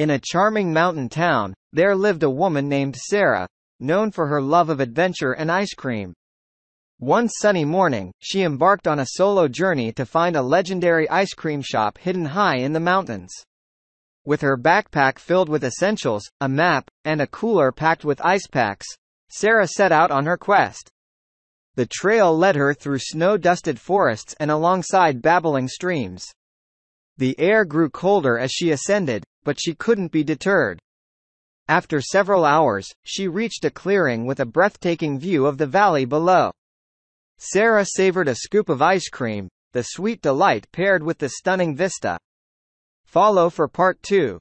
In a charming mountain town, there lived a woman named Sarah, known for her love of adventure and ice cream. One sunny morning, she embarked on a solo journey to find a legendary ice cream shop hidden high in the mountains. With her backpack filled with essentials, a map, and a cooler packed with ice packs, Sarah set out on her quest. The trail led her through snow-dusted forests and alongside babbling streams. The air grew colder as she ascended, but she couldn't be deterred. After several hours, she reached a clearing with a breathtaking view of the valley below. Sarah savored a scoop of ice cream, the sweet delight paired with the stunning vista. Follow for part 2.